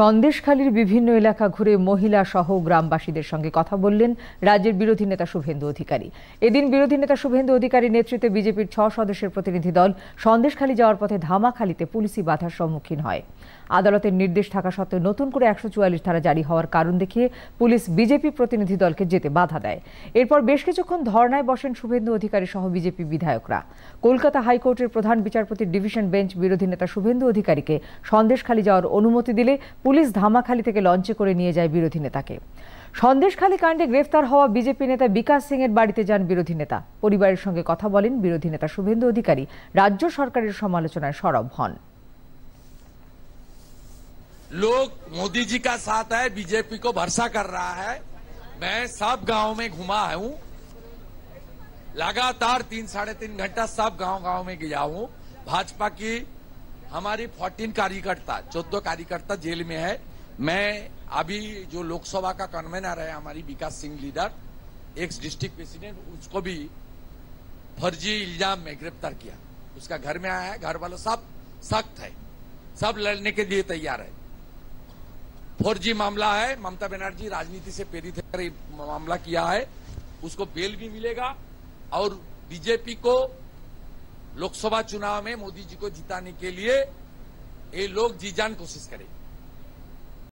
সন্দেশখালীর বিভিন্ন এলাকা ঘুরে মহিলা সহ গ্রামবাসীদের সঙ্গে কথা বললেন রাজ্যের বিরোধী নেতা শুভেন্দু অধিকারী। এদিন বিরোধী নেতা শুভেন্দু অধিকারীর নেতৃত্বে বিজেপির ছ সদস্যের প্রতিনিধি দল সন্দেশখালী যাওয়ার পথে ধামাখালীতে পুলিশি বাধার সম্মুখীন হয়। আদালতের নির্দেশ থাকা সত্ত্বেও নতুন করে একশো চুয়াল্লিশ ধারা জারি হওয়ার কারণ দেখিয়ে পুলিশ বিজেপি প্রতিনিধি দলকে যেতে বাধা দেয়। এরপর বেশ কিছুক্ষণ ধর্নায় বসেন শুভেন্দু অধিকারী সহ বিজেপি বিধায়করা। কলকাতা হাইকোর্টের প্রধান বিচারপতির ডিভিশন বেঞ্চ বিরোধী নেতা শুভেন্দু অধিকারীকে সন্দেশখালী যাওয়ার অনুমতি দিলে পুলিশ ধামাখালী থেকে লঞ্চে করে নিয়ে যায় বিরোধী নেতাকে সন্দেশখালী কাণ্ডে গ্রেফতার হওয়া বিজেপি নেতা বিকাশ সিং এর বাড়িতে যান বিরোধী নেতা পরিবারের সঙ্গে কথা বলেন বিরোধী নেতা শুভেন্দু অধিকারী রাজ্য সরকারের সমালোচনায় সরব হন लोग मोदी जी का साथ है बीजेपी को भरसा कर रहा है मैं सब गांव में घुमा हूं लगातार तीन साढ़े तीन घंटा सब गांव गांव में गया हूं भाजपा की हमारी 14 कार्यकर्ता, चौदह कार्यकर्ता जेल में है। मैं अभी जो लोकसभा का कन्वेनर है, हमारी Vikas Singh leader ex district president उसको भी फर्जी इल्ज़ाम में गिरफ़्तार किया। उसका घर में आया है घर वालों सब सख्त है। सब लड़ने के लिए तैयार है। फर्जी मामला है, ममता बनर्जी राजनीति से प्रेरित मामला किया है। उसको बेल भी मिलेगा और बीजेपी को लोकसभा चुनाव में मोदी जी को जिताने के लिए ये लोग जी जान कोशिश करेंगे।